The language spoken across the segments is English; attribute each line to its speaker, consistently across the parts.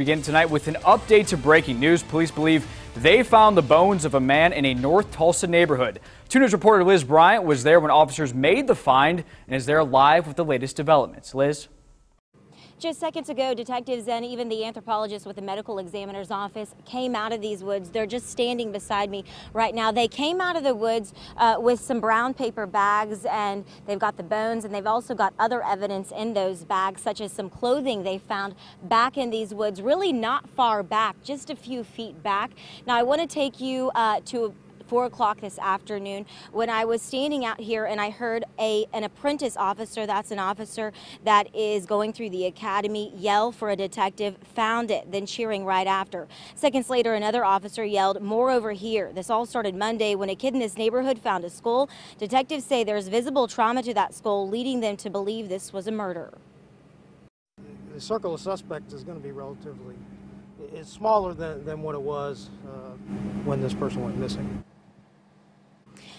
Speaker 1: begin tonight with an update to breaking news. Police believe they found the bones of a man in a North Tulsa neighborhood. 2 News reporter Liz Bryant was there when officers made the find and is there live with the latest developments. Liz?
Speaker 2: Just seconds ago, detectives and even the anthropologist with the medical examiner's office came out of these woods. They're just standing beside me right now. They came out of the woods uh, with some brown paper bags and they've got the bones and they've also got other evidence in those bags, such as some clothing they found back in these woods, really not far back, just a few feet back. Now, I want to take you uh, to 4 o'clock this afternoon when I was standing out here and I heard a an apprentice officer, that's an officer that is going through the academy, yell for a detective, found it, then cheering right after. Seconds later, another officer yelled, more over here. This all started Monday when a kid in this neighborhood found a skull. Detectives say there's visible trauma to that skull, leading them to believe this was a murder.
Speaker 3: The circle of suspects is going to be relatively, it's smaller than, than what it was uh, when this person went missing.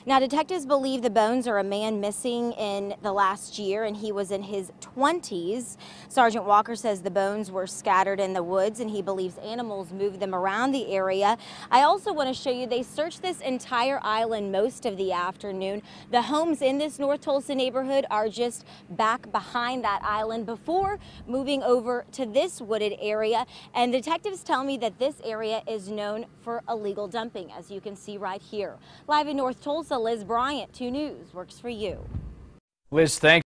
Speaker 2: Now, detectives believe the bones are a man missing in the last year, and he was in his 20s. Sergeant Walker says the bones were scattered in the woods, and he believes animals moved them around the area. I also want to show you they searched this entire island most of the afternoon. The homes in this North Tulsa neighborhood are just back behind that island before moving over to this wooded area. And detectives tell me that this area is known for illegal dumping, as you can see right here. Live in North Tulsa, Liz Bryant, 2 News, works for you.
Speaker 1: Liz, thanks.